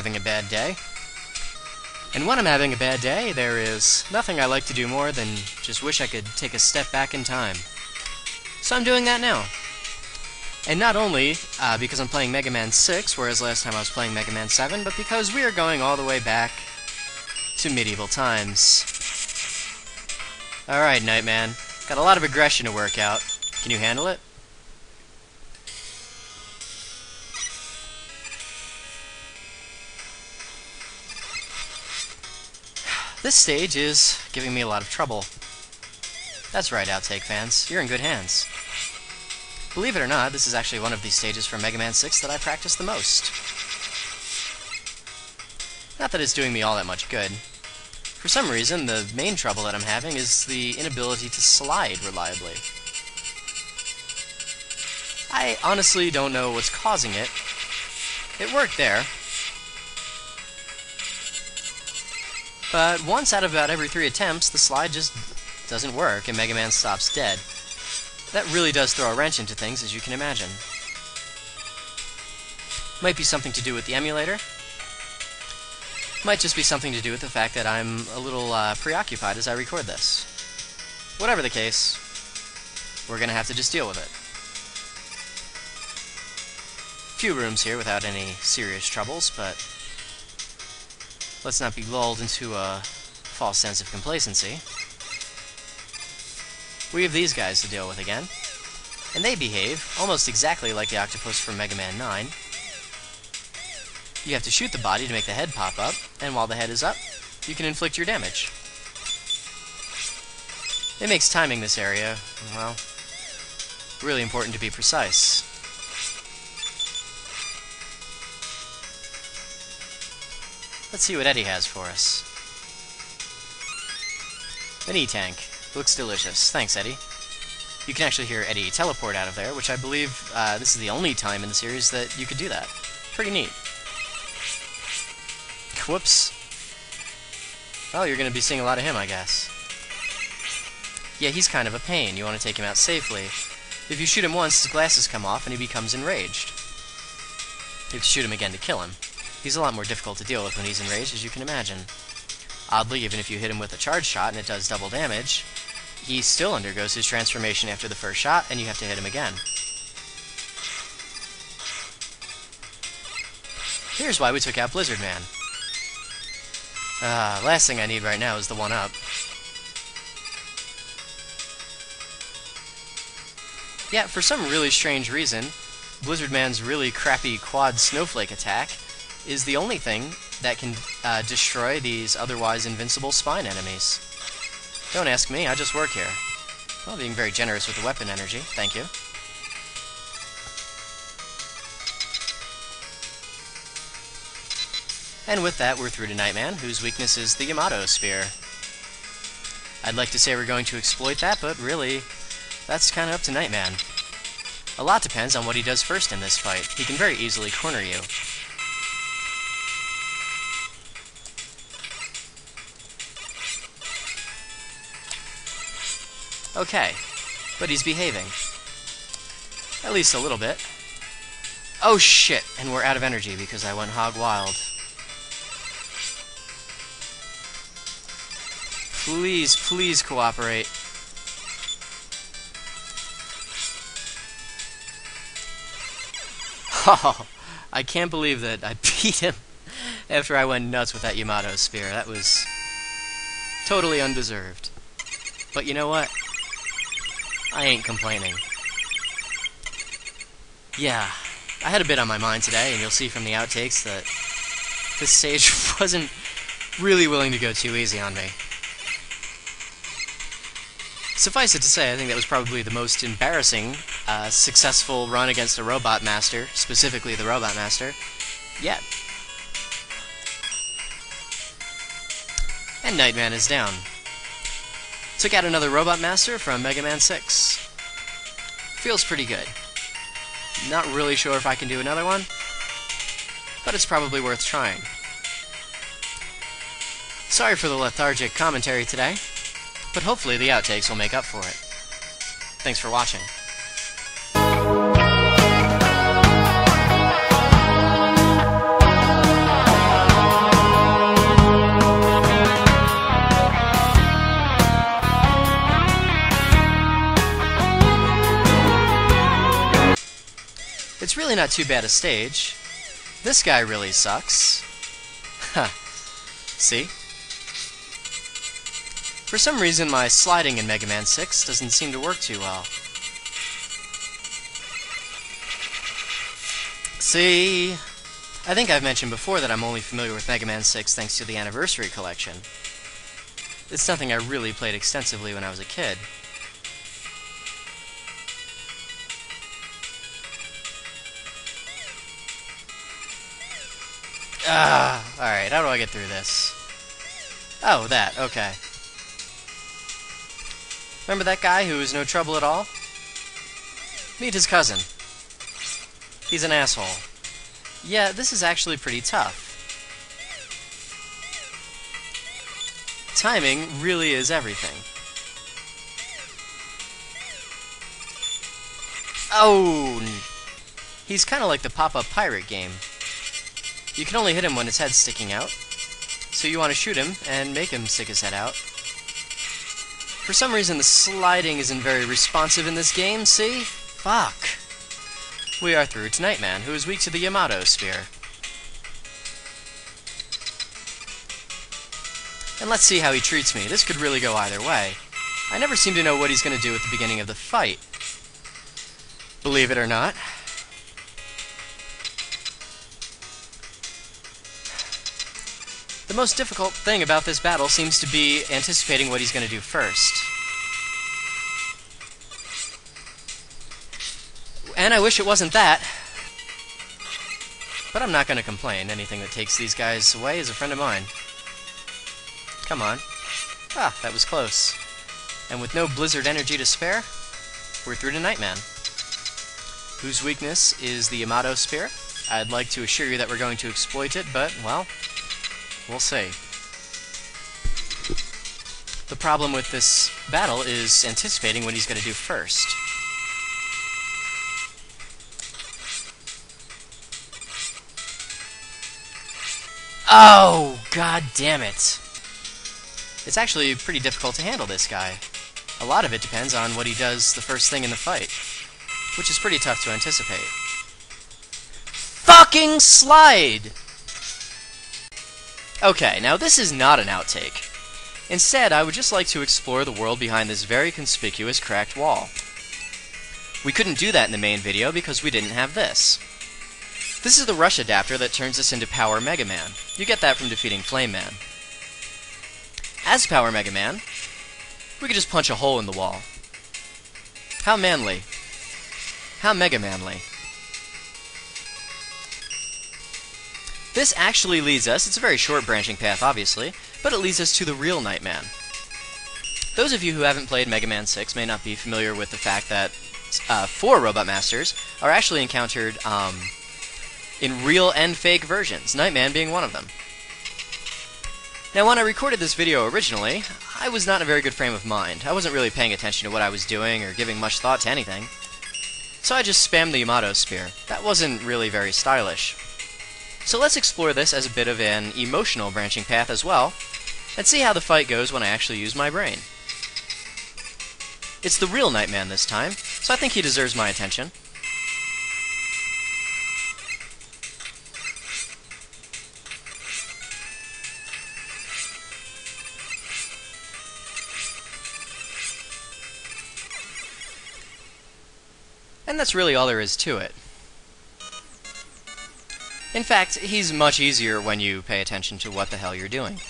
Having a bad day. And when I'm having a bad day, there is nothing I like to do more than just wish I could take a step back in time. So I'm doing that now. And not only uh, because I'm playing Mega Man 6, whereas last time I was playing Mega Man 7, but because we are going all the way back to medieval times. Alright, Knight Man. Got a lot of aggression to work out. Can you handle it? This stage is giving me a lot of trouble. That's right, Outtake fans. You're in good hands. Believe it or not, this is actually one of these stages from Mega Man 6 that I practice the most. Not that it's doing me all that much good. For some reason, the main trouble that I'm having is the inability to slide reliably. I honestly don't know what's causing it. It worked there. But once out of about every three attempts, the slide just doesn't work and Mega Man stops dead. That really does throw a wrench into things, as you can imagine. Might be something to do with the emulator. Might just be something to do with the fact that I'm a little uh, preoccupied as I record this. Whatever the case, we're gonna have to just deal with it. Few rooms here without any serious troubles, but let's not be lulled into a false sense of complacency. We have these guys to deal with again. And they behave almost exactly like the octopus from Mega Man 9. You have to shoot the body to make the head pop up, and while the head is up, you can inflict your damage. It makes timing this area, well, really important to be precise. Let's see what Eddie has for us. An E-Tank. Looks delicious. Thanks, Eddie. You can actually hear Eddie teleport out of there, which I believe uh, this is the only time in the series that you could do that. Pretty neat. Whoops. Well, you're going to be seeing a lot of him, I guess. Yeah, he's kind of a pain. You want to take him out safely. If you shoot him once, his glasses come off and he becomes enraged. You have to shoot him again to kill him. He's a lot more difficult to deal with when he's enraged, as you can imagine. Oddly, even if you hit him with a charge shot and it does double damage, he still undergoes his transformation after the first shot, and you have to hit him again. Here's why we took out Blizzard Man. Ah, uh, last thing I need right now is the 1-up. Yeah, for some really strange reason, Blizzard Man's really crappy quad snowflake attack is the only thing that can uh, destroy these otherwise invincible spine enemies. Don't ask me, I just work here. Well, being very generous with the weapon energy, thank you. And with that, we're through to Knight Man, whose weakness is the Yamato Spear. I'd like to say we're going to exploit that, but really, that's kind of up to Knight Man. A lot depends on what he does first in this fight. He can very easily corner you. Okay, but he's behaving. At least a little bit. Oh shit, and we're out of energy because I went hog wild. Please, please cooperate. Oh, I can't believe that I beat him after I went nuts with that Yamato Spear. That was totally undeserved. But you know what? I ain't complaining. Yeah, I had a bit on my mind today, and you'll see from the outtakes that this sage wasn't really willing to go too easy on me. Suffice it to say, I think that was probably the most embarrassing uh, successful run against a Robot Master, specifically the Robot Master, yet. And Knight Man is down. Took out another Robot Master from Mega Man 6. Feels pretty good. Not really sure if I can do another one, but it's probably worth trying. Sorry for the lethargic commentary today, but hopefully the outtakes will make up for it. Thanks for watching. Really not too bad a stage. This guy really sucks. Ha. See? For some reason, my sliding in Mega Man 6 doesn't seem to work too well. See? I think I've mentioned before that I'm only familiar with Mega Man 6 thanks to the Anniversary Collection. It's something I really played extensively when I was a kid. Ah, alright, how do I get through this? Oh, that, okay. Remember that guy who was no trouble at all? Meet his cousin. He's an asshole. Yeah, this is actually pretty tough. Timing really is everything. Oh! He's kind of like the pop-up pirate game. You can only hit him when his head's sticking out. So you want to shoot him and make him stick his head out. For some reason, the sliding isn't very responsive in this game, see? Fuck. We are through to Knight Man, who is weak to the Yamato Spear. And let's see how he treats me. This could really go either way. I never seem to know what he's going to do at the beginning of the fight. Believe it or not. The most difficult thing about this battle seems to be anticipating what he's going to do first. And I wish it wasn't that. But I'm not going to complain. Anything that takes these guys away is a friend of mine. Come on. Ah, that was close. And with no Blizzard energy to spare, we're through to Knight Man. Whose weakness is the Yamato Spear. I'd like to assure you that we're going to exploit it, but, well, We'll see. The problem with this battle is anticipating what he's going to do first. Oh, god damn it. It's actually pretty difficult to handle this guy. A lot of it depends on what he does the first thing in the fight, which is pretty tough to anticipate. Fucking slide! Okay, now this is not an outtake. Instead, I would just like to explore the world behind this very conspicuous cracked wall. We couldn't do that in the main video because we didn't have this. This is the rush adapter that turns us into Power Mega Man. You get that from defeating Flame Man. As Power Mega Man, we could just punch a hole in the wall. How manly. How mega manly. This actually leads us, it's a very short branching path obviously, but it leads us to the real Knight Man. Those of you who haven't played Mega Man 6 may not be familiar with the fact that uh, four Robot Masters are actually encountered um, in real and fake versions, Knight Man being one of them. Now when I recorded this video originally, I was not in a very good frame of mind. I wasn't really paying attention to what I was doing or giving much thought to anything. So I just spammed the Yamato Spear. That wasn't really very stylish. So let's explore this as a bit of an emotional branching path as well, and see how the fight goes when I actually use my brain. It's the real Knight Man this time, so I think he deserves my attention. And that's really all there is to it. In fact, he's much easier when you pay attention to what the hell you're doing.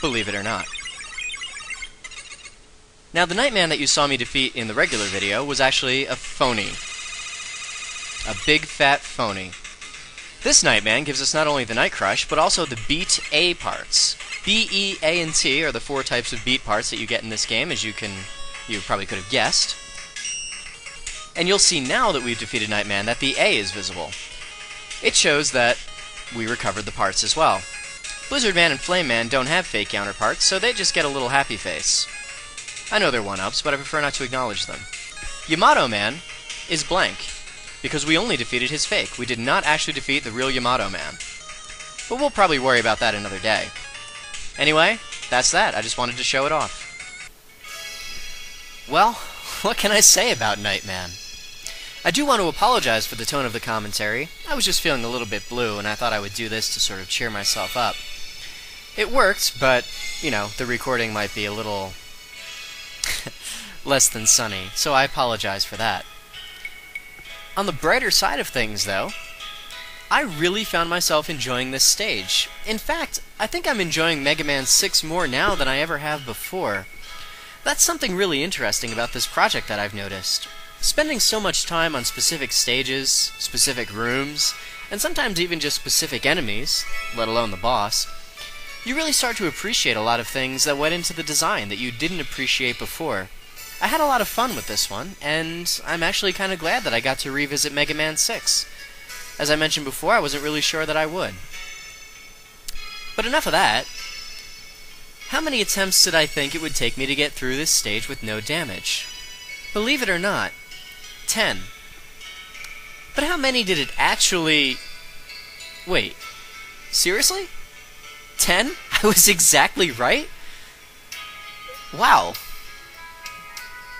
Believe it or not. Now, the Knight Man that you saw me defeat in the regular video was actually a phony. A big fat phony. This Knight Man gives us not only the Knight Crush, but also the Beat A parts. B, E, A, and T are the four types of beat parts that you get in this game, as you can, you probably could have guessed. And you'll see now that we've defeated Knight Man that the A is visible it shows that we recovered the parts as well. Blizzard Man and Flame Man don't have fake counterparts, so they just get a little happy face. I know they're one-ups, but I prefer not to acknowledge them. Yamato Man is blank, because we only defeated his fake. We did not actually defeat the real Yamato Man. But we'll probably worry about that another day. Anyway, that's that. I just wanted to show it off. Well, what can I say about Knight Man? I do want to apologize for the tone of the commentary. I was just feeling a little bit blue, and I thought I would do this to sort of cheer myself up. It worked, but, you know, the recording might be a little less than sunny, so I apologize for that. On the brighter side of things, though, I really found myself enjoying this stage. In fact, I think I'm enjoying Mega Man 6 more now than I ever have before. That's something really interesting about this project that I've noticed. Spending so much time on specific stages, specific rooms, and sometimes even just specific enemies, let alone the boss, you really start to appreciate a lot of things that went into the design that you didn't appreciate before. I had a lot of fun with this one, and I'm actually kind of glad that I got to revisit Mega Man 6. As I mentioned before, I wasn't really sure that I would. But enough of that. How many attempts did I think it would take me to get through this stage with no damage? Believe it or not, 10. But how many did it actually... Wait, seriously? 10? I was exactly right? Wow.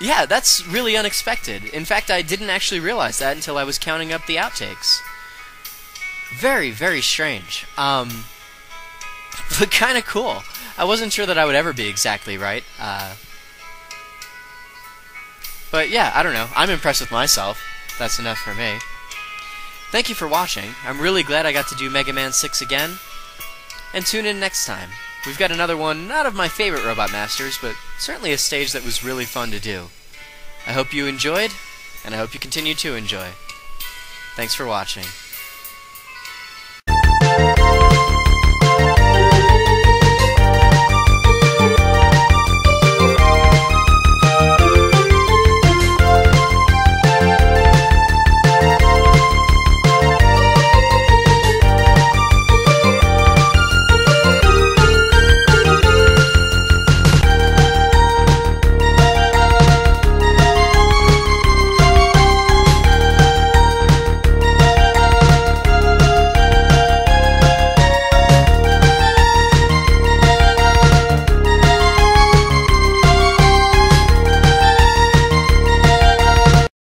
Yeah, that's really unexpected. In fact, I didn't actually realize that until I was counting up the outtakes. Very, very strange. Um, but kind of cool. I wasn't sure that I would ever be exactly right. Uh, but yeah, I don't know. I'm impressed with myself. That's enough for me. Thank you for watching. I'm really glad I got to do Mega Man 6 again. And tune in next time. We've got another one, not of my favorite Robot Masters, but certainly a stage that was really fun to do. I hope you enjoyed, and I hope you continue to enjoy. Thanks for watching.